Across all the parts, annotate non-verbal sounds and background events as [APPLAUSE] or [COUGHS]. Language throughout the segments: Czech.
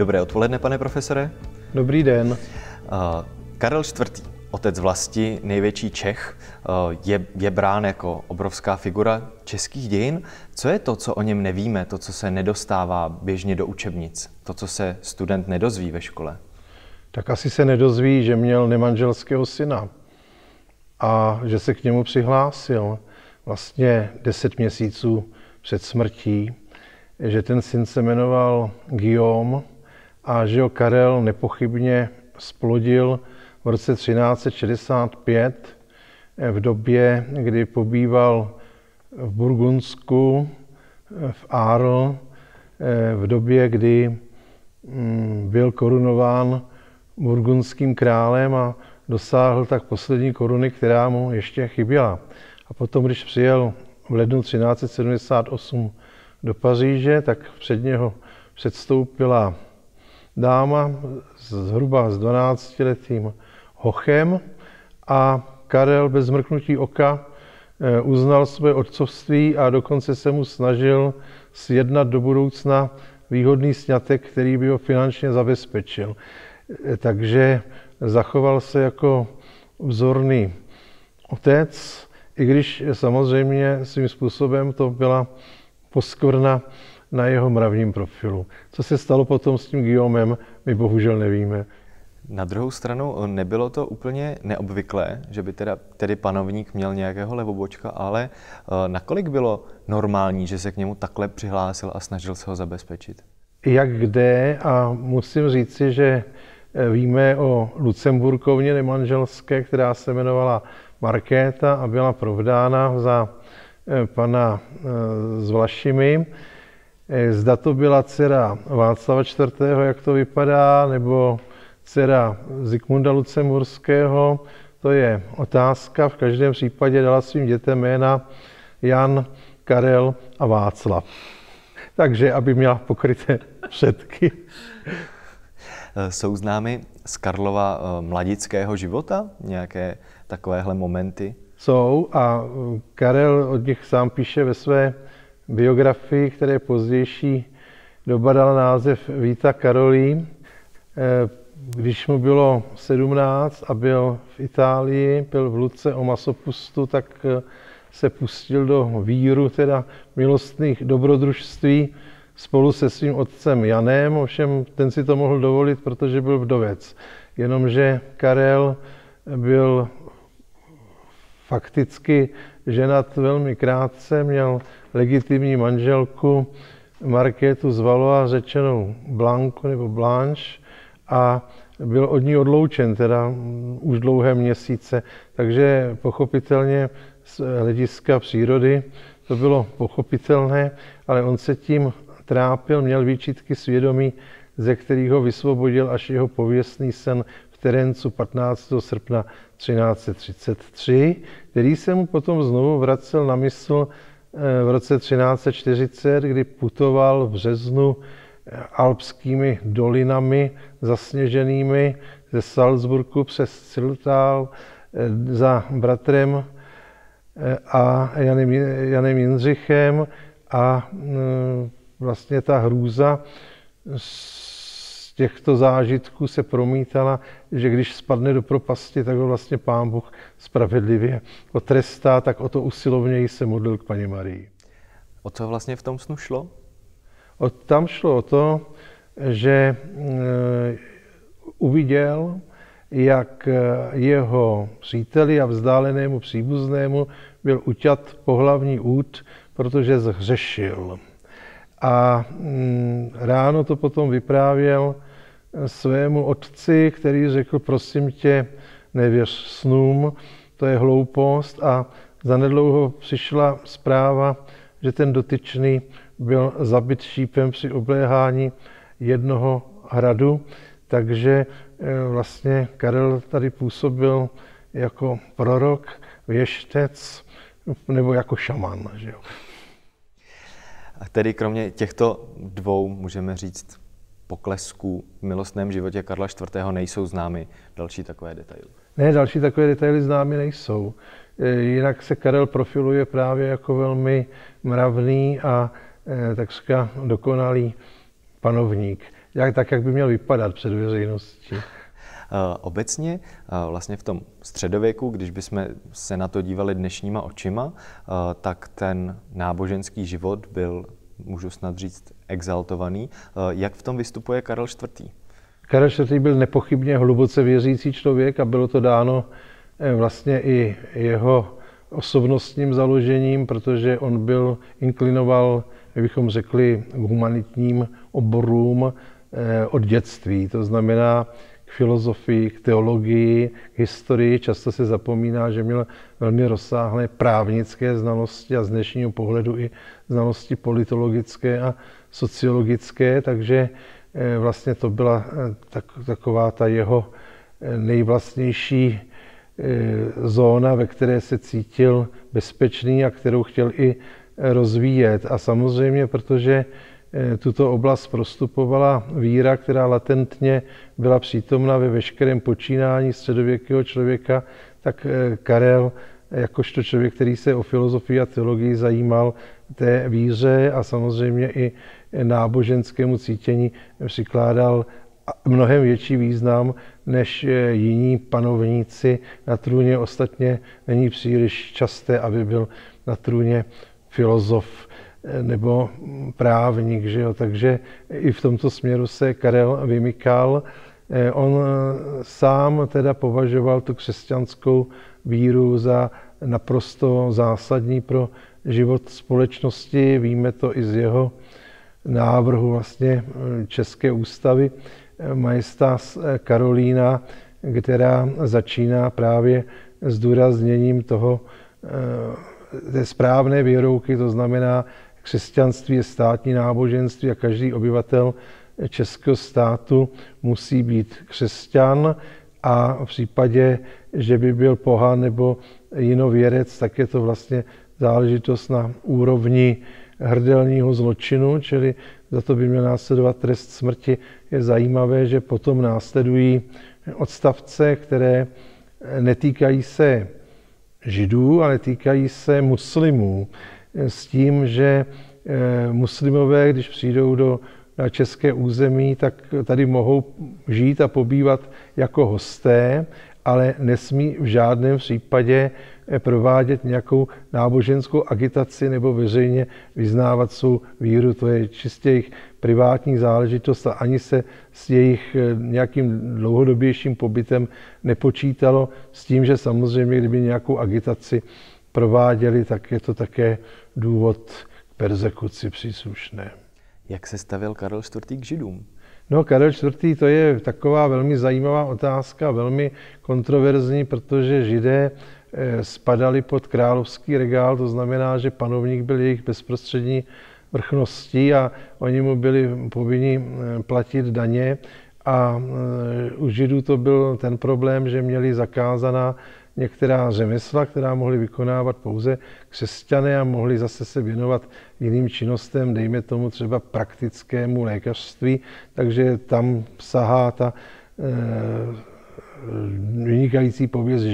Dobré odpoledne, pane profesore. Dobrý den. Karel IV., otec vlasti, největší Čech, je, je brán jako obrovská figura českých dějin. Co je to, co o něm nevíme, to, co se nedostává běžně do učebnic, to, co se student nedozví ve škole? Tak asi se nedozví, že měl nemanželského syna a že se k němu přihlásil vlastně deset měsíců před smrtí, že ten syn se jmenoval Guillaume a že ho Karel nepochybně splodil v roce 1365 v době, kdy pobýval v Burgundsku, v Arl, v době, kdy mm, byl korunován burgundským králem a dosáhl tak poslední koruny, která mu ještě chyběla. A potom, když přijel v lednu 1378 do Paříže, tak před něho předstoupila dáma zhruba s 12-letým hochem a Karel bez zmrknutí oka eh, uznal své otcovství a dokonce se mu snažil sjednat do budoucna výhodný sňatek, který by ho finančně zabezpečil. Eh, takže zachoval se jako vzorný otec, i když samozřejmě svým způsobem to byla poskvrna na jeho mravním profilu. Co se stalo potom s tím Guillaumem, my bohužel nevíme. Na druhou stranu nebylo to úplně neobvyklé, že by teda, tedy panovník měl nějakého levobočka, ale eh, nakolik bylo normální, že se k němu takhle přihlásil a snažil se ho zabezpečit? Jak kde a musím říci, že eh, víme o Lucemburkovně nemanželské, která se jmenovala Markéta a byla provdána za eh, pana s Vlašimi. Zda to byla dcera Václava IV., jak to vypadá, nebo dcera Zikmunda Lucemburského, to je otázka. V každém případě dala svým dětem jména Jan, Karel a Václav. Takže, aby měla pokryté předky. Jsou známy z Karlova eh, mladického života nějaké takovéhle momenty? Jsou a eh, Karel od nich sám píše ve své biografii, které pozdější doba dala název Víta Karolí. Eh, když mu bylo 17 a byl v Itálii, byl v Luce o masopustu, tak eh, se pustil do víru, teda milostných dobrodružství spolu se svým otcem Janem, ovšem ten si to mohl dovolit, protože byl vdovec. Jenomže Karel byl fakticky ženat velmi krátce, měl legitimní manželku Markétu z Valois, řečenou Blanco nebo Blanche, a byl od ní odloučen teda už dlouhé měsíce, takže pochopitelně z hlediska přírody to bylo pochopitelné, ale on se tím trápil, měl výčitky svědomí, ze kterých ho vysvobodil až jeho pověstný sen Terencu 15. srpna 1333, který se mu potom znovu vracel na mysl eh, v roce 1340, kdy putoval v březnu alpskými dolinami zasněženými ze Salzburgu přes Ciltál eh, za bratrem eh, a Janem, Janem Jindřichem a mm, vlastně ta hrůza těchto zážitků se promítala, že když spadne do propasti, tak ho vlastně pán Bůh spravedlivě potrestá, tak o to usilovněji se modlil k paní Marii. O co vlastně v tom snu šlo? Tam šlo o to, že e, uviděl, jak jeho příteli a vzdálenému příbuznému byl uťat pohlavní út, protože zhřešil. A mm, ráno to potom vyprávěl svému otci, který řekl, prosím tě, nevěř snům, to je hloupost. A zanedlouho přišla zpráva, že ten dotyčný byl zabit šípem při obléhání jednoho hradu, takže eh, vlastně Karel tady působil jako prorok, věštec nebo jako šaman. Že jo. A tedy kromě těchto dvou, můžeme říct, poklesků v milostném životě Karla IV. nejsou známy další takové detaily? Ne, další takové detaily známy nejsou. Eh, jinak se Karel profiluje právě jako velmi mravný a Eh, takřka dokonalý panovník. jak, tak, jak by měl vypadat před veřejností. Obecně vlastně v tom středověku, když bychom se na to dívali dnešníma očima, tak ten náboženský život byl, můžu snad říct, exaltovaný. Jak v tom vystupuje Karel IV.? Karel IV. byl nepochybně hluboce věřící člověk a bylo to dáno eh, vlastně i jeho osobnostním založením, protože on byl, inklinoval, jak bychom řekli, k humanitním oborům eh, od dětství. To znamená filozofii, k teologii, k historii. Často se zapomíná, že měl velmi rozsáhlé právnické znalosti a z dnešního pohledu i znalosti politologické a sociologické, takže Eh, vlastně to byla eh, tak, taková ta jeho eh, nejvlastnější zóna, ve které se cítil bezpečný a kterou chtěl i rozvíjet. A samozřejmě, protože tuto oblast prostupovala víra, která latentně byla přítomna ve veškerém počínání středověkého člověka, tak Karel, jakožto člověk, který se o filozofii a teologii zajímal, té víře a samozřejmě i náboženskému cítění přikládal mnohem větší význam než jiní panovníci na trůně. Ostatně není příliš časté, aby byl na trůně filozof nebo právník. Že jo? Takže i v tomto směru se Karel vymykal. On sám teda považoval tu křesťanskou víru za naprosto zásadní pro život společnosti. Víme to i z jeho návrhu vlastně eh, České ústavy eh, Majestas eh, Karolína, která začíná právě zdůrazněním toho, té správné věrouky, to znamená, křesťanství je státní náboženství a každý obyvatel českého státu musí být křesťan a v případě, že by byl pohan nebo jinověrec, tak je to vlastně záležitost na úrovni hrdelního zločinu, čili za to by měl následovat trest smrti. Je zajímavé, že potom následují odstavce, které netýkají se židů, ale týkají se muslimů. S tím, že eh, muslimové, když přijdou do na české území, tak tady mohou žít a pobývat jako hosté, ale nesmí v žádném případě provádět nějakou náboženskou agitaci nebo veřejně vyznávat svou víru. To je čistě jejich privátní záležitost a ani se s jejich eh, nějakým dlouhodobějším pobytem nepočítalo s tím, že samozřejmě, kdyby nějakou agitaci prováděli, tak je to také důvod k persekuci příslušné. Jak se stavil Karel IV. k židům? No, Karel IV. to je taková velmi zajímavá otázka, velmi kontroverzní, protože židé Eh, spadali pod královský regál, to znamená, že panovník byl jejich bezprostřední vrchností a oni mu byli povinni eh, platit daně. A eh, u Židů to byl ten problém, že měli zakázaná některá řemesla, která mohli vykonávat pouze křesťané a mohli zase se věnovat jiným činnostem, dejme tomu třeba praktickému lékařství, takže tam sahá ta vynikající pověst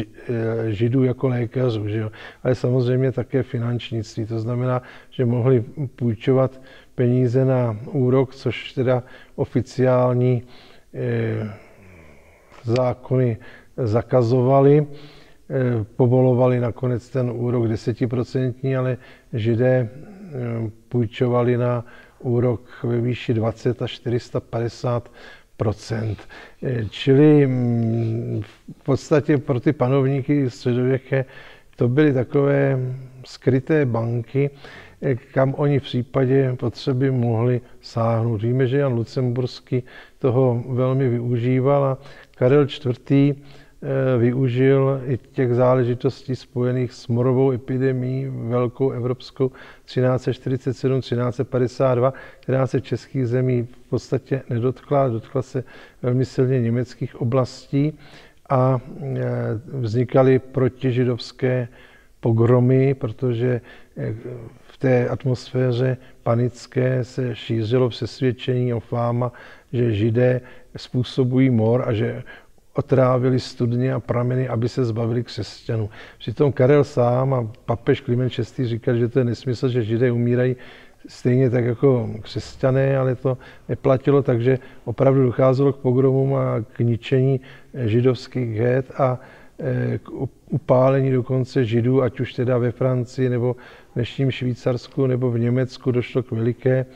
židů jako lékařů, že jo? ale samozřejmě také finančnictví. To znamená, že mohli půjčovat peníze na úrok, což teda oficiální eh, zákony zakazovali. Eh, povolovali nakonec ten úrok desetiprocentní, ale židé eh, půjčovali na úrok ve výši 20 až 450 procent. Eh, čili mm, v podstatě pro ty panovníky středověké to byly takové skryté banky, kam oni v případě potřeby mohli sáhnout. Víme, že Jan Lucemburský toho velmi využíval a Karel IV využil i těch záležitostí spojených s morovou epidemí velkou evropskou 1347-1352, která se českých zemí v podstatě nedotkla, dotkla se velmi silně německých oblastí a eh, vznikaly protižidovské pogromy, protože eh, v té atmosféře panické se šířilo přesvědčení o fáma, že židé způsobují mor a že otrávili studně a prameny, aby se zbavili křesťanů. Přitom Karel sám a papež Kliment VI. říkal, že to je nesmysl, že židé umírají stejně tak jako křesťané, ale to neplatilo, takže opravdu docházelo k pogromům a k ničení židovských get a eh, k upálení dokonce židů, ať už teda ve Francii nebo v dnešním Švýcarsku nebo v Německu došlo k veliké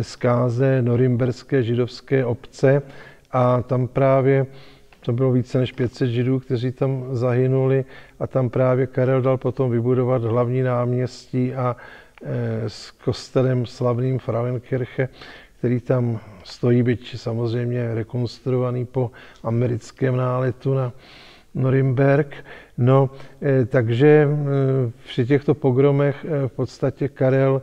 zkáze norimberské židovské obce a tam právě to bylo více než 500 židů, kteří tam zahynuli a tam právě Karel dal potom vybudovat hlavní náměstí a e, s kostelem slavným Frauenkirche, který tam stojí, byť samozřejmě rekonstruovaný po americkém náletu na Norimberg. No, e, takže e, při těchto pogromech v podstatě Karel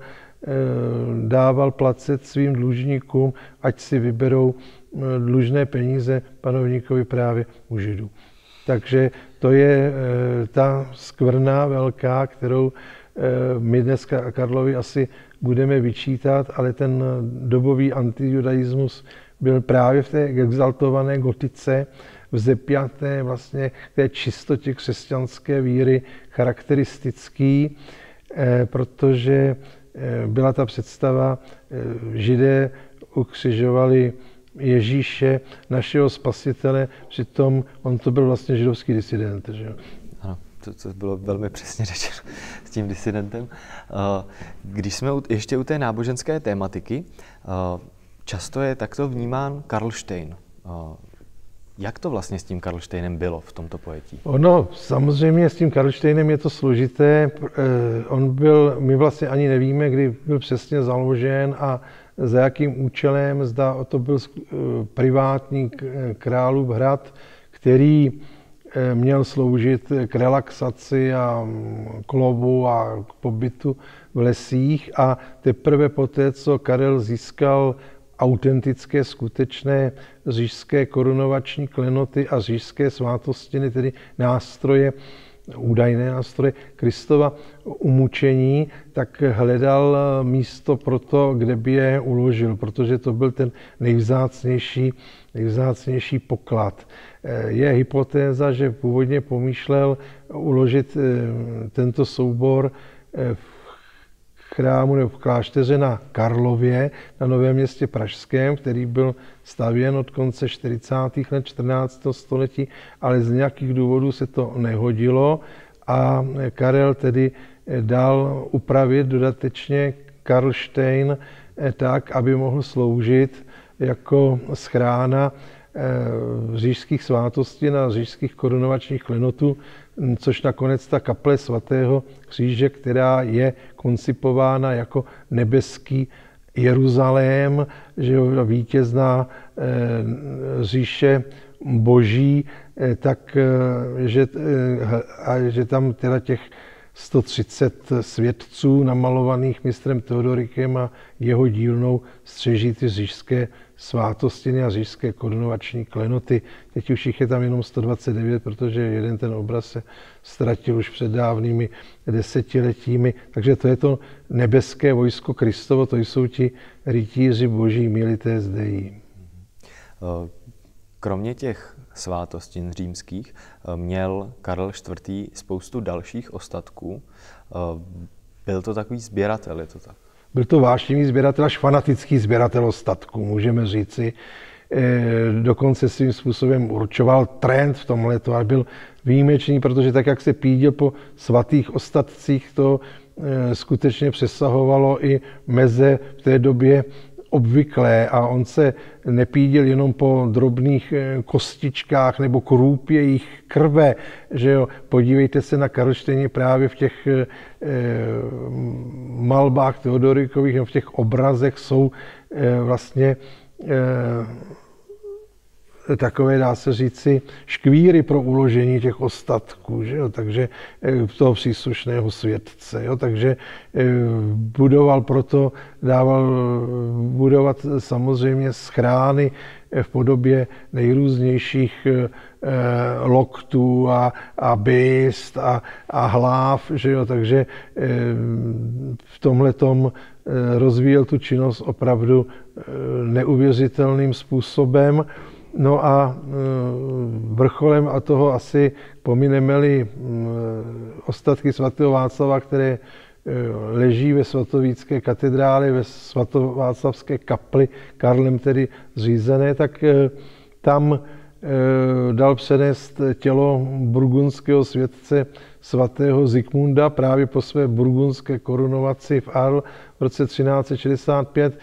dával placet svým dlužníkům, ať si vyberou dlužné peníze panovníkovi právě u Židů. Takže to je ta skvrna velká, kterou my dneska Karlovi asi budeme vyčítat, ale ten dobový antijudaismus byl právě v té exaltované gotice, vzepjaté vlastně k té čistotě křesťanské víry charakteristický, protože byla ta představa, židé ukřižovali Ježíše, našeho spasitele, přitom on to byl vlastně židovský disident. Že? Ano, to, to bylo velmi přesně řečeno s tím disidentem. Eh, když jsme ještě u té náboženské tématiky, eh, často je takto vnímán Karlštejn. Eh, jak to vlastně s tím Karlštejnem bylo v tomto pojetí? Ono, samozřejmě s tím Karlštejnem je to složité. On byl, my vlastně ani nevíme, kdy byl přesně založen a za jakým účelem, zda to byl eh, privátní králův hrad, který eh, měl sloužit k relaxaci a klobu mm, a k pobytu v lesích. A teprve poté, co Karel získal autentické, skutečné řížské korunovační klenoty a řížské svátostiny, tedy nástroje údajné nástroje Kristova umučení, tak hledal místo pro to, kde by je uložil, protože to byl ten nejvzácnější, nejvzácnější poklad. Je hypotéza, že původně pomýšlel uložit eh, tento soubor v eh, chrámu nebo v klášteře na Karlově, na Novém městě Pražském, který byl stavěn od konce 40. let 14. století, ale z nějakých důvodů se to nehodilo a Karel tedy dal upravit dodatečně Karlštejn eh, tak, aby mohl sloužit jako schrána eh, říšských svátostí na říšských korunovačních klenotů což nakonec ta kaple svatého kříže, která je koncipována jako nebeský Jeruzalém, že jo, vítězná e, říše boží, e, tak e, že, a že tam teda těch 130 svědců namalovaných mistrem Teodorikem a jeho dílnou střeží ty říšské svátostiny a říšské korunovační klenoty. Teď už jich je tam jenom 129, protože jeden ten obraz se ztratil už před dávnými desetiletími. Takže to je to nebeské vojsko Kristovo, to jsou ti rytíři boží milité zdejí. Kromě těch svátostin římských měl Karel IV. spoustu dalších ostatků. Byl to takový sběratel, je to tak? Byl to vášnivý sběratel až fanatický sběratel statků, můžeme říci. E, dokonce svým způsobem určoval trend v tomhle to byl výjimečný, protože tak, jak se pídil po svatých ostatcích, to e, skutečně přesahovalo i meze v té době obvyklé a on se nepídil jenom po drobných eh, kostičkách nebo krůpějích krve, že jo. Podívejte se na Karlštejně právě v těch e, malbách Teodorikových, v těch obrazech jsou e, vlastně e, takové, dá se říci, škvíry pro uložení těch ostatků, že jo? takže eh, toho příslušného světce. Jo? Takže eh, budoval proto, dával budovat samozřejmě schrány v podobě nejrůznějších eh, loktů a, a byst a, a hlav, že jo? takže v tomhle tom rozvíjel tu činnost opravdu neuvěřitelným způsobem. No a e, vrcholem a toho asi pomineme-li ostatky svatého Václava, které leží ve svatovícké katedrále, ve svatováclavské kapli, Karlem tedy zřízené, tak tam dal přenést tělo burgundského světce svatého Zikmunda právě po své burgundské korunovaci v Arl v roce 1365.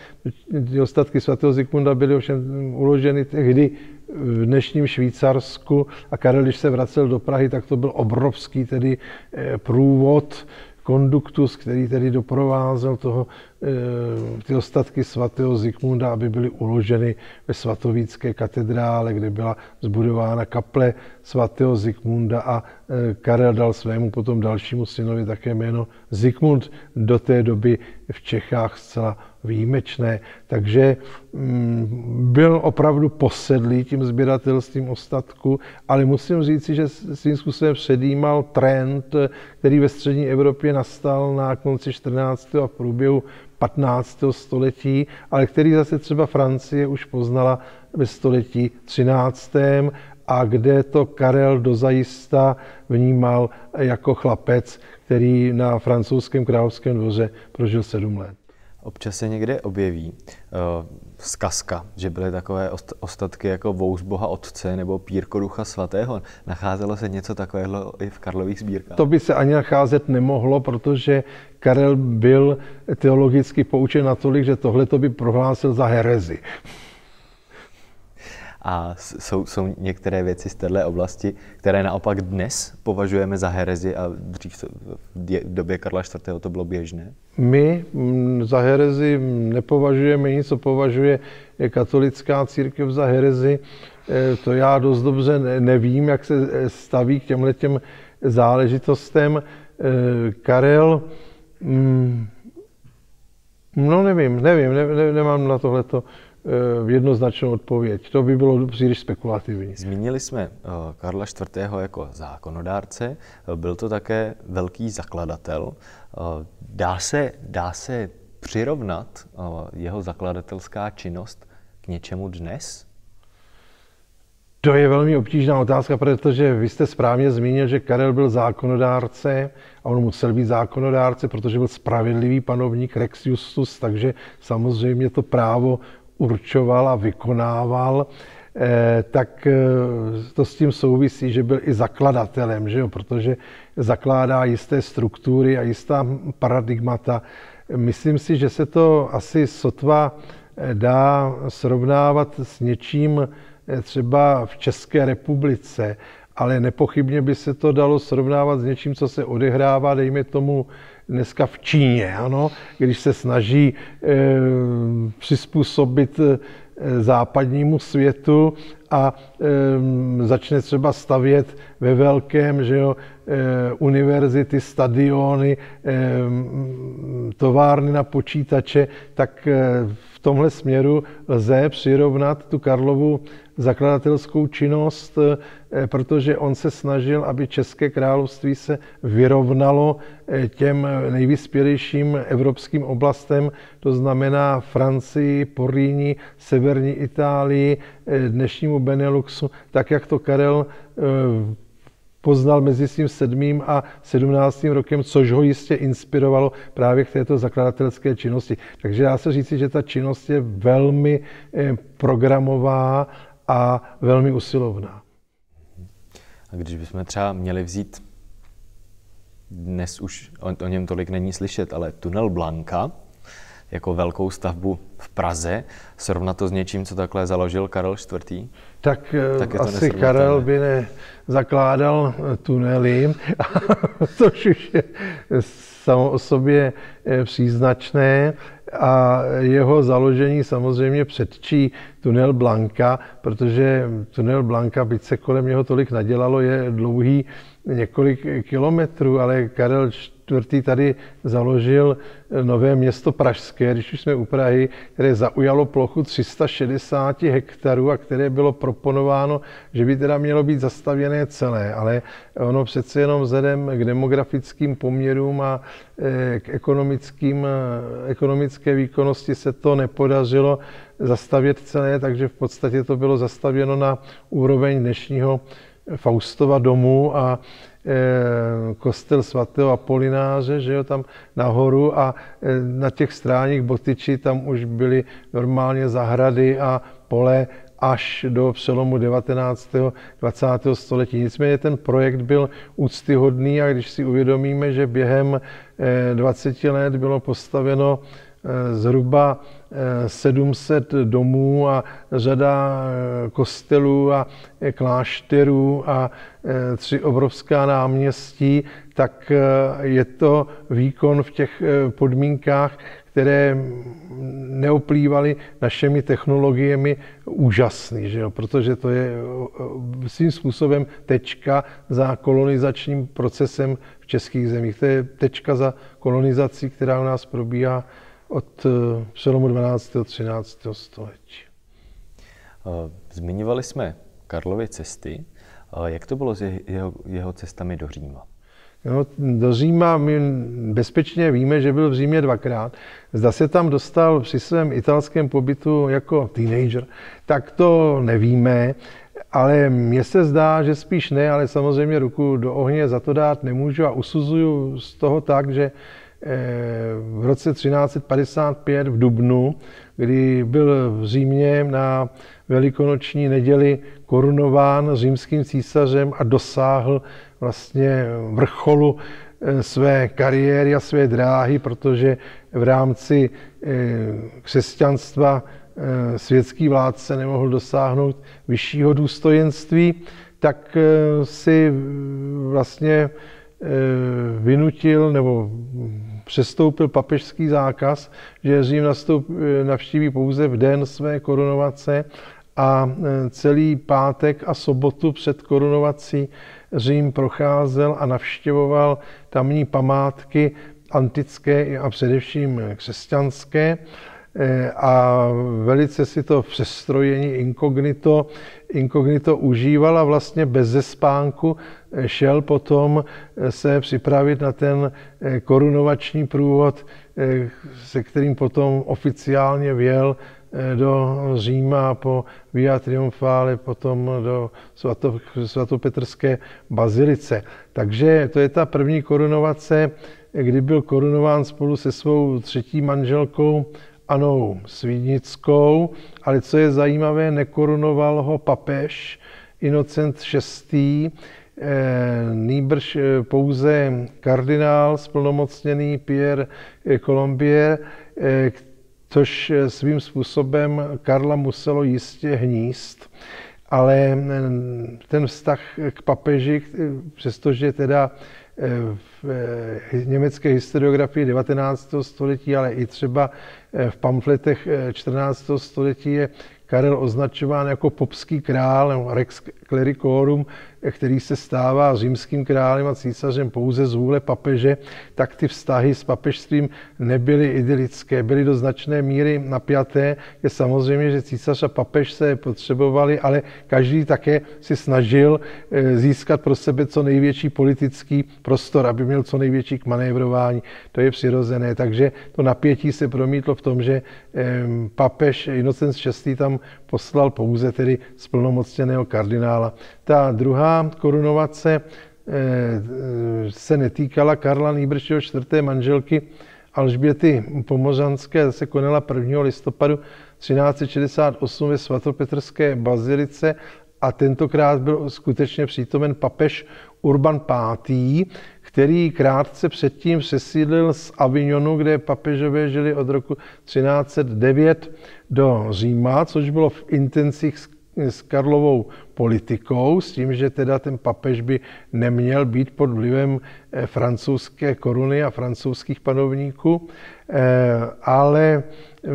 Ty ostatky svatého Zikmunda byly ovšem uloženy tehdy v dnešním Švýcarsku a Karel, když se vracel do Prahy, tak to byl obrovský tedy eh, průvod konduktus, který tedy doprovázel toho, eh, ty ostatky svatého Zikmunda, aby byly uloženy ve svatovícké katedrále, kde byla zbudována kaple svatého Zikmunda a eh, Karel dal svému potom dalšímu synovi také jméno Zikmund, do té doby v Čechách zcela výjimečné. Takže mm, byl opravdu posedlý tím sběratelstvím ostatku, ale musím říci, že svým způsobem předjímal trend, který ve střední Evropě nastal na konci 14. a v průběhu 15. století, ale který zase třeba Francie už poznala ve století 13. a kde to Karel dozajista vnímal jako chlapec, který na francouzském královském dvoře prožil sedm let. Občas se někde objeví uh, zkazka, že byly takové ostatky jako vous boha otce nebo pírko ducha svatého. Nacházelo se něco takového i v Karlových sbírkách? To by se ani nacházet nemohlo, protože Karel byl teologicky poučen natolik, že tohle to by prohlásil za herezi. A jsou, jsou některé věci z této oblasti, které naopak dnes považujeme za herezi a dřív v době Karla IV. to bylo běžné? My mm, za herezi nepovažujeme nic, co považuje katolická církev za herezi. E, to já dost dobře nevím, jak se e, staví k těmhle těm záležitostem. Karel, mm, no nevím, nevím, ne, ne, nemám na tohleto Eh, jednoznačnou odpověď. To by bylo příliš spekulativní. Zmínili jsme eh, Karla IV. jako zákonodárce, eh, byl to také velký zakladatel. Dá se, dá se přirovnat jeho zakladatelská činnost k něčemu dnes? To je velmi obtížná otázka, protože vy jste správně zmínil, že Karel byl zákonodárce a on musel být zákonodárce, protože byl spravedlivý panovník Rex Justus, takže samozřejmě to právo určoval a vykonával, eh, tak eh, to s tím souvisí, že byl i zakladatelem, že jo? protože zakládá jisté struktury a jistá paradigmata. Myslím si, že se to asi sotva eh, dá srovnávat s něčím třeba v České republice, ale nepochybně by se to dalo srovnávat s něčím, co se odehrává, dejme tomu, dneska v Číně, ano, když se snaží e, přizpůsobit e, západnímu světu a e, začne třeba stavět ve velkém, že jo, e, univerzity, stadiony, e, továrny na počítače, tak e, v tomhle směru lze přirovnat tu Karlovu zakladatelskou činnost, eh, protože on se snažil, aby České království se vyrovnalo eh, těm nejvyspělejším evropským oblastem, to znamená Francii, Poríní, severní Itálii, eh, dnešnímu Beneluxu, tak jak to Karel poznal mezi svým sedmým a sedmnáctým rokem, což ho jistě inspirovalo právě k této zakladatelské činnosti. Takže dá se říci, že ta činnost je velmi programová a velmi usilovná. A když bychom třeba měli vzít, dnes už o, o něm tolik není slyšet, ale tunel Blanka, jako velkou stavbu v Praze, srovnat to s něčím, co takhle založil Karel IV. Tak, tak asi Karel by nezakládal tunely, [LAUGHS] což už je samo o sobě eh, příznačné. A jeho založení samozřejmě předčí tunel Blanka, protože tunel Blanka, byť se kolem něho tolik nadělalo, je dlouhý několik kilometrů, ale Karel IV. tady založil nové město Pražské, když už jsme u Prahy, které zaujalo plochu 360 hektarů a které bylo proponováno, že by teda mělo být zastavěné celé, ale ono přece jenom vzhledem k demografickým poměrům a eh, k ekonomickým, eh, ekonomické výkonnosti se to nepodařilo zastavět celé, takže v podstatě to bylo zastavěno na úroveň dnešního Faustova domu a kostel svatého Apolináře, že jo, tam nahoru a na těch stráních Botyči tam už byly normálně zahrady a pole až do přelomu 19. 20. století. Nicméně ten projekt byl úctyhodný a když si uvědomíme, že během 20 let bylo postaveno Eh, zhruba 700 eh, domů a řada eh, kostelů a klášterů a tři obrovská náměstí, tak je to výkon v těch podmínkách, které neoplývaly našimi technologiemi úžasný, že jo? protože to je svým způsobem tečka za kolonizačním procesem v českých zemích. To je tečka za kolonizací, která u nás probíhá od eh, přelomu 12. a 13. století. Eh, zmiňovali jsme Karlovy cesty. Eh, jak to bylo s jeho, jeho cestami do Říma? No, do Říma my bezpečně víme, že byl v Římě dvakrát. Zda se tam dostal při svém italském pobytu jako teenager, tak to nevíme, ale mně se zdá, že spíš ne, ale samozřejmě ruku do ohně za to dát nemůžu a usuzuju z toho tak, že v roce 1355 v Dubnu, kdy byl v Římě na velikonoční neděli korunován římským císařem a dosáhl vlastně vrcholu eh, své kariéry a své dráhy, protože v rámci eh, křesťanstva eh, světský vládce nemohl dosáhnout vyššího důstojenství, tak si vlastně vynutil nebo přestoupil papežský zákaz, že Řím navštíví pouze v den své korunovace a e, celý pátek a sobotu před korunovací Řím procházel a navštěvoval tamní památky antické a především křesťanské e, a velice si to přestrojení inkognito, inkognito užíval a vlastně bez zespánku šel potom se připravit na ten eh, korunovační průvod, eh, se kterým potom oficiálně eh, do Říma po Via Triumphale, potom do svato, svatopetrské bazilice. Takže to je ta první korunovace, kdy byl korunován spolu se svou třetí manželkou Anou Svídnickou, ale co je zajímavé, nekorunoval ho papež Inocent VI., Eh, nýbrž eh, pouze kardinál splnomocněný Pierre Colombier, eh, což svým způsobem Karla muselo jistě hníst. Ale ten vztah k papeži, přestože teda v německé historiografii 19. století, ale i třeba v pamfletech 14. století je Karel označován jako popský král, rex clericorum, který se stává římským králem a císařem pouze z vůle papeže, tak ty vztahy s papežstvím nebyly idylické, byly do značné míry napjaté. Je samozřejmě, že císař a papež se potřebovali, ale každý také si snažil eh, získat pro sebe co největší politický prostor, aby měl co největší k manévrování. To je přirozené. Takže to napětí se promítlo v tom, že papež Inocens VI. tam poslal pouze tedy splnomocněného kardinála. Ta druhá korunovace eh, se netýkala Karla Nýbršího čtvrté manželky Alžběty Pomořanské, se konala 1. listopadu 1368 ve svatopetrské bazilice a tentokrát byl skutečně přítomen papež Urban V., který krátce předtím přesídlil z Avignonu, kde papežové žili od roku 1309 do Říma, což bylo v intencích s Karlovou politikou, s tím, že teda ten papež by neměl být pod vlivem eh, francouzské koruny a francouzských panovníků, ale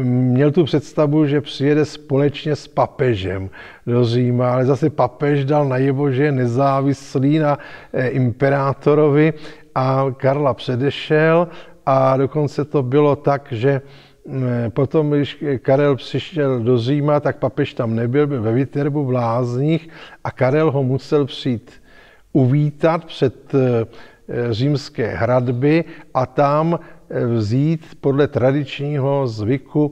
měl tu představu, že přijede společně s papežem do Říma, ale zase papež dal najevo, že je nezávislý na eh, imperátorovi a Karla předešel. A dokonce to bylo tak, že mm, Potom, když Karel přišel do Říma, tak papež tam nebyl, byl ve Viterbu v Lázních a Karel ho musel přijít uvítat před eh, římské hradby a tam vzít podle tradičního zvyku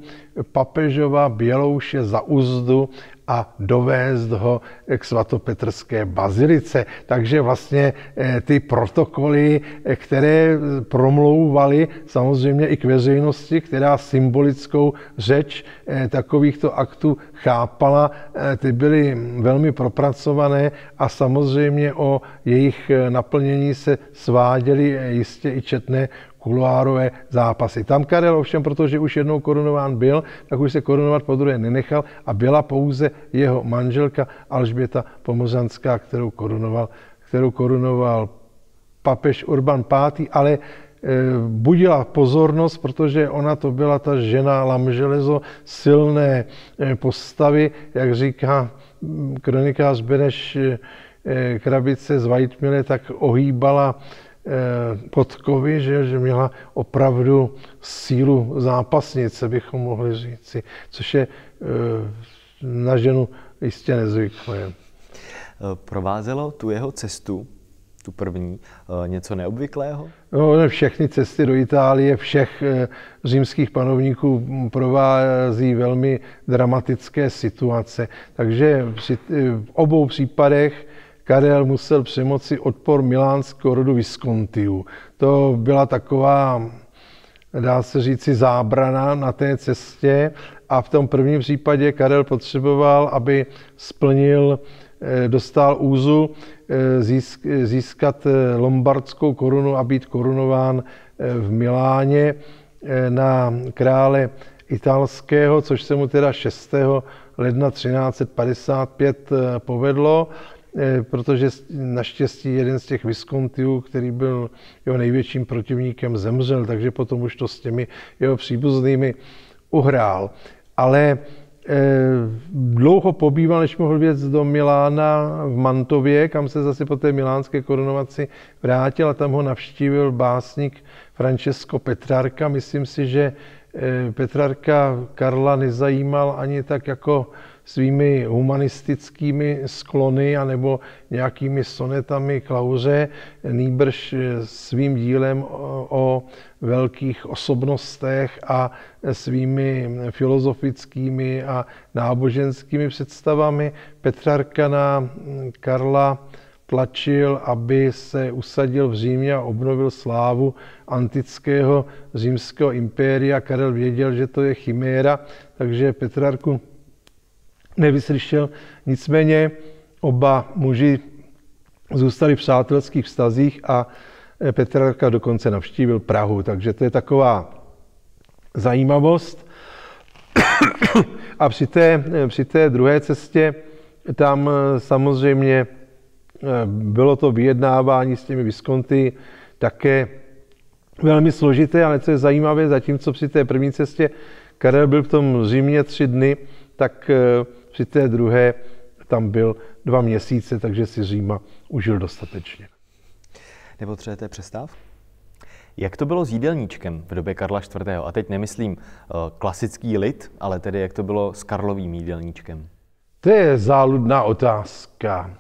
papežova Bělouše za uzdu a dovést ho k svatopetrské bazilice. Takže vlastně eh, ty protokoly, eh, které promlouvaly samozřejmě i k veřejnosti, která symbolickou řeč eh, takovýchto aktů chápala, ty byly velmi propracované a samozřejmě o jejich naplnění se sváděly jistě i četné kuloárové zápasy. Tam Karel ovšem, protože už jednou korunován byl, tak už se korunovat po druhé nenechal a byla pouze jeho manželka Alžběta Pomořanská, kterou korunoval, kterou korunoval papež Urban V., ale e, budila pozornost, protože ona to byla ta žena lamželezo, silné e, postavy, jak říká kronikář Beneš e, Krabice z Whitemille, tak ohýbala Eh, podkovy, že, že měla opravdu sílu zápasnice, bychom mohli říci, což je eh, na ženu jistě nezvyklé. Eh, provázelo tu jeho cestu, tu první, něco neobvyklého? No, všechny cesty do Itálie všech římských panovníků provází velmi dramatické situace. Takže při obou případech Karel musel přemoci odpor milánského rodu Viscontiů. To byla taková, dá se říci, zábrana na té cestě a v tom prvním případě Karel potřeboval, aby splnil, eh, dostal úzu eh, získat eh, lombardskou korunu a být korunován v Miláně na krále italského, což se mu teda 6. ledna 1355 povedlo protože naštěstí jeden z těch Viscontiů, který byl jeho největším protivníkem, zemřel, takže potom už to s těmi jeho příbuznými uhrál. Ale eh, dlouho pobýval, než mohl věc do Milána v Mantově, kam se zase po té milánské korunovaci vrátil a tam ho navštívil básník Francesco Petrarka. Myslím si, že eh, Petrarka Karla nezajímal ani tak jako svými humanistickými sklony anebo nějakými sonetami Klauze, nýbrž svým dílem o velkých osobnostech a svými filozofickými a náboženskými představami. Petrarka na Karla tlačil, aby se usadil v Římě a obnovil slávu antického římského impéria. Karel věděl, že to je chiméra, takže Petrarku nevyslyšel. Nicméně oba muži zůstali v přátelských vztazích a Petrarka dokonce navštívil Prahu, takže to je taková zajímavost. [COUGHS] A při té, při té druhé cestě tam samozřejmě bylo to vyjednávání s těmi Viskonty také velmi složité, ale co je zajímavé, zatímco při té první cestě Karel byl v tom Římě tři dny, tak při té druhé tam byl dva měsíce, takže si Říma užil dostatečně. Nepotřebujete přestáv? Jak to bylo s jídelníčkem v době Karla IV. A teď nemyslím uh, klasický lid, ale tedy jak to bylo s Karlovým jídelníčkem? To je záludná otázka,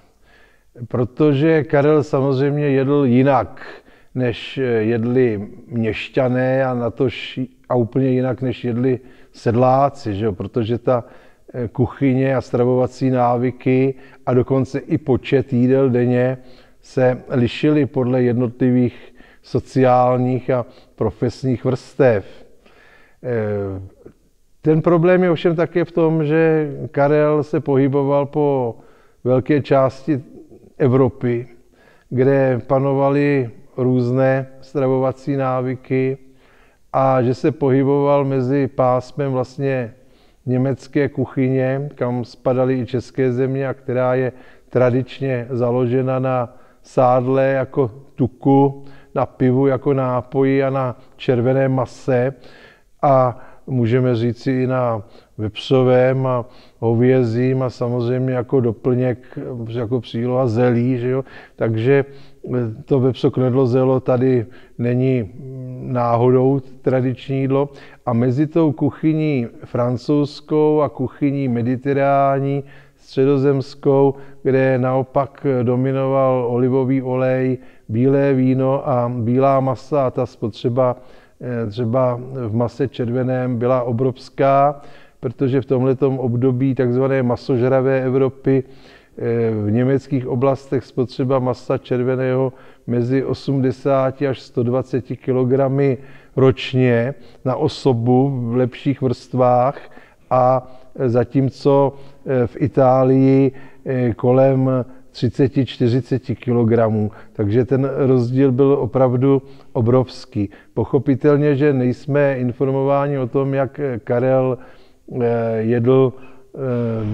protože Karel samozřejmě jedl jinak, než jedli měšťané a, natož, a úplně jinak, než jedli sedláci, že jo? protože ta kuchyně a stravovací návyky a dokonce i počet jídel denně se lišily podle jednotlivých sociálních a profesních vrstev. Eh, ten problém je ovšem také v tom, že Karel se pohyboval po velké části Evropy, kde panovaly různé stravovací návyky a že se pohyboval mezi pásmem vlastně německé kuchyně, kam spadaly i české země a která je tradičně založena na sádle jako tuku, na pivu jako nápoji a na červené mase a můžeme říci i na vepřovém a hovězím a samozřejmě jako doplněk, jako příloha zelí, že jo? takže to vepřo knedlo zelo tady není náhodou tradiční jídlo. A mezi tou kuchyní francouzskou a kuchyní mediterální, středozemskou, kde naopak dominoval olivový olej, bílé víno a bílá masa a ta spotřeba třeba v mase červeném byla obrovská, protože v tomto období takzvané masožravé Evropy v německých oblastech spotřeba masa červeného mezi 80 až 120 kg ročně na osobu v lepších vrstvách a zatímco v Itálii kolem 30-40 kg. Takže ten rozdíl byl opravdu obrovský. Pochopitelně, že nejsme informováni o tom, jak Karel eh, jedl eh,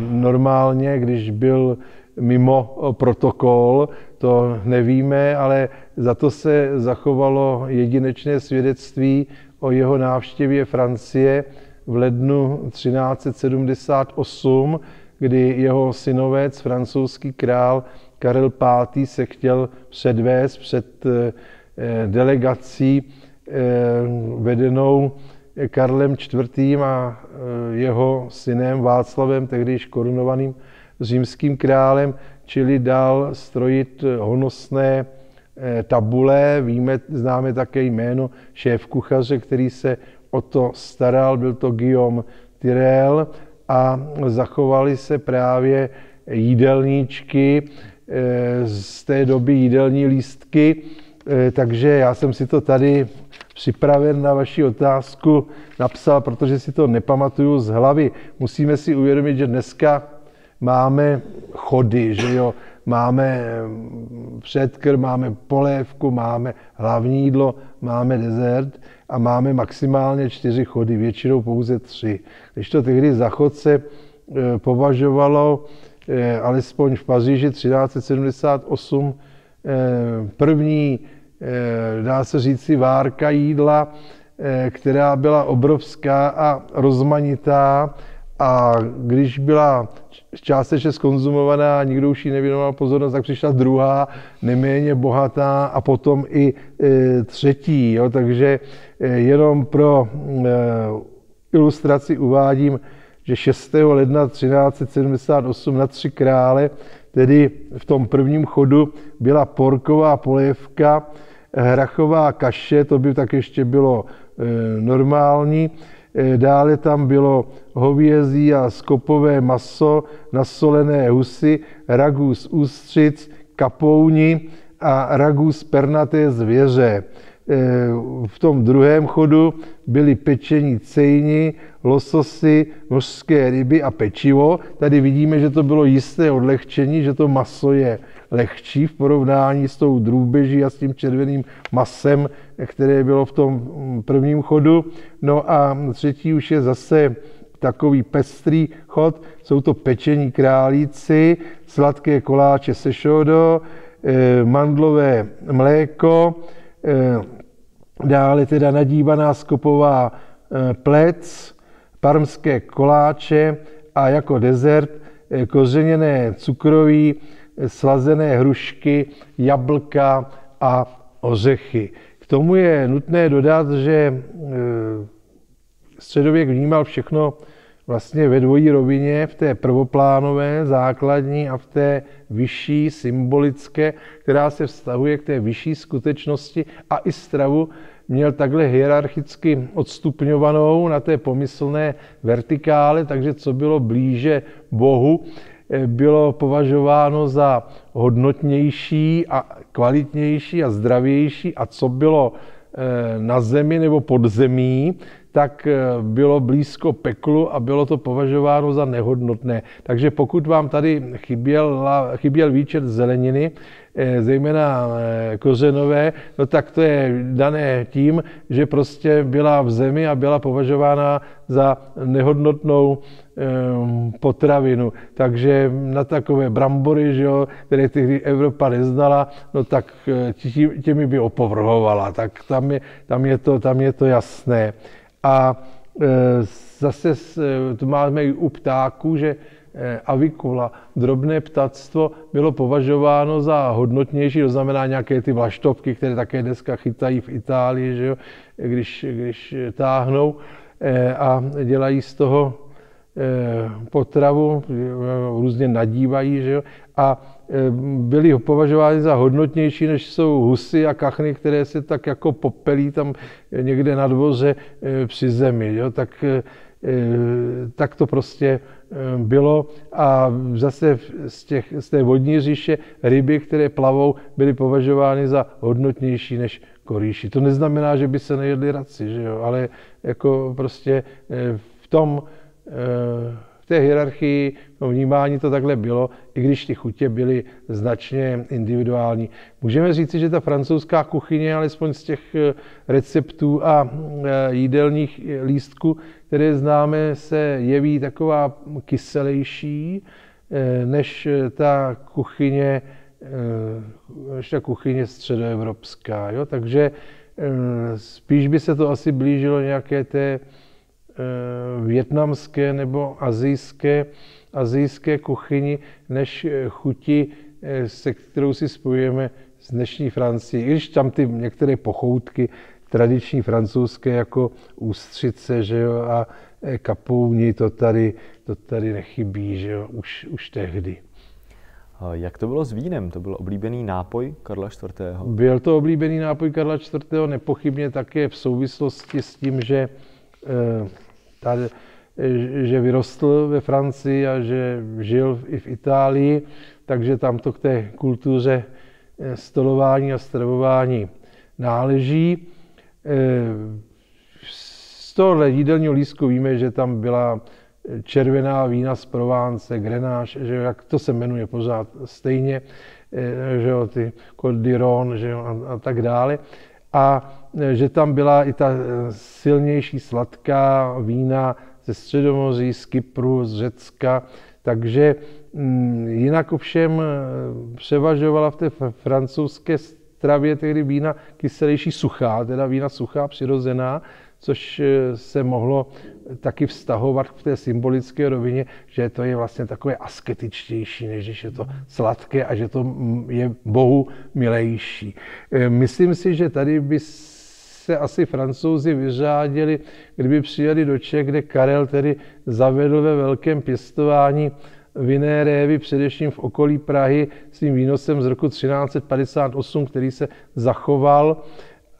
normálně, když byl mimo protokol, to nevíme, ale za to se zachovalo jedinečné svědectví o jeho návštěvě Francie v lednu 1378, kdy jeho synovec, francouzský král Karel V. se chtěl předvést před eh, delegací eh, vedenou Karlem IV. a eh, jeho synem Václavem, tehdy již korunovaným římským králem, čili dal strojit honosné tabule. Víme, známe také jméno šéf kuchaře, který se o to staral, byl to Guillaume Tyrell a zachovaly se právě jídelníčky, eh, z té doby jídelní lístky, eh, takže já jsem si to tady připraven na vaši otázku napsal, protože si to nepamatuju z hlavy. Musíme si uvědomit, že dneska máme chody, že jo? máme mm, předkrm, máme polévku, máme hlavní jídlo, máme dezert a máme maximálně čtyři chody, většinou pouze tři. Když to tehdy za chodce eh, považovalo, eh, alespoň v Paříži 1378, eh, první, dá se říci, várka jídla, která byla obrovská a rozmanitá, a když byla částečně skonzumovaná, nikdo už jí nevěnoval pozornost, tak přišla druhá, neméně bohatá a potom i e, třetí. Jo. Takže jenom pro ilustraci uvádím, že 6. ledna 1378 na tři krále, tedy v tom prvním chodu, byla porková polévka, hrachová kaše, to by tak ještě bylo normální, Eh, dále tam bylo hovězí a skopové maso, nasolené husy, ragu z ústřic, kapouni a ragu z pernaté zvěře. Eh, v tom druhém chodu byly pečení cejni, lososy, mořské ryby a pečivo. Tady vidíme, že to bylo jisté odlehčení, že to maso je lehčí v porovnání s tou drůbeží a s tím červeným masem, které bylo v tom prvním chodu. No a třetí už je zase takový pestrý chod. Jsou to pečení králíci, sladké koláče se šodo, eh, mandlové mléko, eh, dále teda nadívaná skopová eh, plec, parmské koláče a jako dezert kořeněné cukroví slazené hrušky, jablka a ořechy. K tomu je nutné dodat, že e, středověk vnímal všechno vlastně ve dvojí rovině, v té prvoplánové, základní a v té vyšší, symbolické, která se vztahuje k té vyšší skutečnosti a i stravu měl takhle hierarchicky odstupňovanou na té pomyslné vertikále, takže co bylo blíže Bohu, bylo považováno za hodnotnější a kvalitnější a zdravější. A co bylo eh, na zemi nebo pod zemí, tak eh, bylo blízko peklu a bylo to považováno za nehodnotné. Takže pokud vám tady chyběl, chyběl výčet zeleniny, eh, zejména kořenové, no tak to je dané tím, že prostě byla v zemi a byla považována za nehodnotnou Ehm, potravinu. Takže na takové brambory, že jo, které tehdy Evropa neznala, no tak eh, těmi by opovrhovala. Tak tam je, tam je, to, tam je to jasné. A eh, zase eh, tu máme i u ptáků, že avikula, drobné ptactvo, bylo považováno za hodnotnější, to znamená nějaké ty vlaštovky, které také dneska chytají v Itálii, že jo, když, když táhnou a dělají z toho potravu, různě nadívají, že jo? a byli považováni za hodnotnější, než jsou husy a kachny, které se tak jako popelí tam někde na dvoře při zemi. Jo? Tak, tak to prostě bylo a zase z, těch, z té vodní říše ryby, které plavou, byly považovány za hodnotnější než korýši. To neznamená, že by se nejedli raci, že jo? ale jako prostě v tom v té hierarchii no, vnímání to takhle bylo, i když ty chutě byly značně individuální. Můžeme říci, že ta francouzská kuchyně, alespoň z těch eh, receptů a eh, jídelních lístků, které známe, se jeví taková kyselější, eh, než ta kuchyně, než ta kuchyně středoevropská. Jo? Takže spíš by se to asi blížilo nějaké té Eh, větnamské nebo azijské, azijské kuchyni, než eh, chuti, eh, se kterou si spojujeme z dnešní Francii. I když tam ty některé pochoutky tradiční francouzské jako ústřice že jo, a kapouni, to tady, to tady nechybí že jo, už, už tehdy. Jak to bylo s vínem? To byl oblíbený nápoj Karla IV. Byl to oblíbený nápoj Karla IV. nepochybně také v souvislosti s tím, že tady, že vyrostl ve Francii a že žil i v Itálii, takže tam to k té kultuře eh, stolování a stravování náleží. Eh, z tohohle jídelního lístku víme, že tam byla červená vína z Provence, Grenáš, že jak to se jmenuje pořád stejně, eh, že jo, ty Côte d'Iron, že jo, a, a tak dále a e, že tam byla i ta e, silnější sladká vína ze Středomoří, z Kypru, z Řecka, takže mm, jinak ovšem e, převažovala v té francouzské stravě tehdy vína kyselější suchá, teda vína suchá přirozená, což se mohlo taky vztahovat v té symbolické rovině, že to je vlastně takové asketičtější, než když je to sladké a že to je Bohu milejší. E, myslím si, že tady by se asi francouzi vyřádili, kdyby přijeli do Čech, kde Karel tedy zavedl ve velkém pěstování vinné révy, především v okolí Prahy, svým výnosem z roku 1358, který se zachoval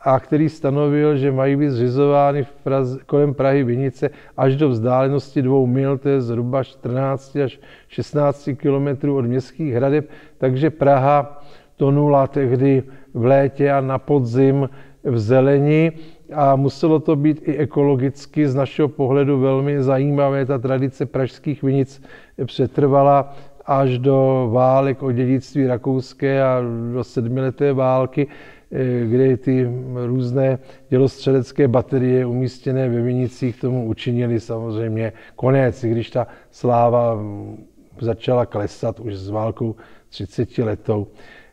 a který stanovil, že mají být zřizovány v Praze, kolem Prahy vinice až do vzdálenosti dvou mil, to je zhruba 14 až 16 kilometrů od městských hradeb, takže Praha tonula tehdy v létě a na podzim v zelení a muselo to být i ekologicky z našeho pohledu velmi zajímavé. Ta tradice pražských vinic přetrvala až do válek o dědictví rakouské a do sedmileté války, kde ty různé dělostřelecké baterie umístěné ve Vinicích tomu učinili samozřejmě konec, když ta sláva mm, začala klesat už s válkou 30 letou.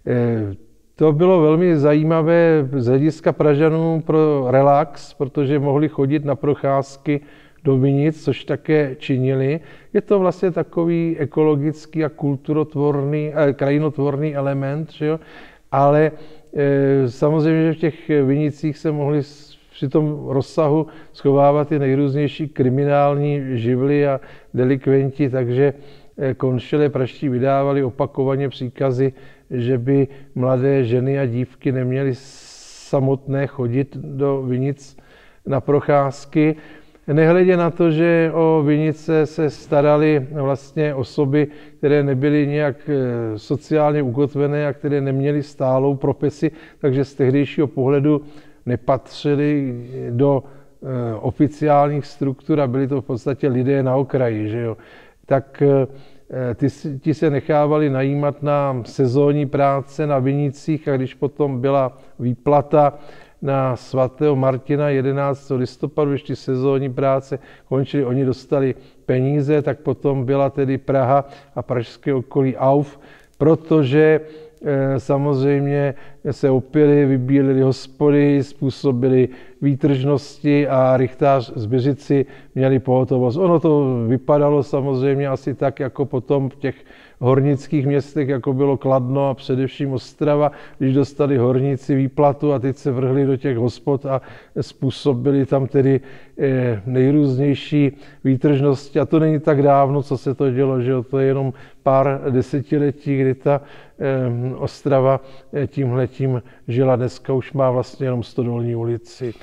Eh, to bylo velmi zajímavé z hlediska Pražanů pro relax, protože mohli chodit na procházky do Vinic, což také činili. Je to vlastně takový ekologický a kulturotvorný, eh, krajinotvorný element, že jo? ale Eh, samozřejmě, že v těch vinicích se mohli při tom rozsahu schovávat i nejrůznější kriminální živly a delikventi, takže eh, konšele praští vydávali opakovaně příkazy, že by mladé ženy a dívky neměly samotné chodit do vinic na procházky. Nehledě na to, že o vinice se starali vlastně osoby, které nebyly nějak eh, sociálně ukotvené a které neměly stálou profesi, takže z tehdejšího pohledu nepatřili do eh, oficiálních struktur a byli to v podstatě lidé na okraji, že jo. Tak eh, ty, ti se nechávali najímat na sezónní práce na vinicích a když potom byla výplata, na svatého Martina 11. listopadu, ještě sezónní práce končili, oni dostali peníze, tak potom byla tedy Praha a pražské okolí AUF, protože eh, samozřejmě se opili, vybílili hospody, způsobili výtržnosti a rychtář z Běžici měli pohotovost. Ono to vypadalo samozřejmě asi tak, jako potom v těch hornických městech, jako bylo Kladno a především Ostrava, když dostali horníci výplatu a teď se vrhli do těch hospod a způsobili tam tedy eh, nejrůznější výtržnosti. A to není tak dávno, co se to dělo, že to je jenom pár desetiletí, kdy ta eh, Ostrava tímhletím žila. Dneska už má vlastně jenom Stodolní ulici.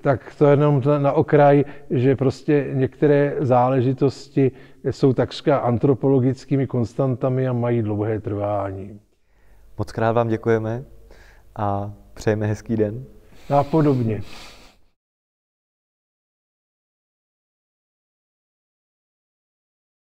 Tak to jenom na okraj, že prostě některé záležitosti jsou takřka antropologickými konstantami a mají dlouhé trvání. Moc krát vám děkujeme a přejeme hezký den. A podobně.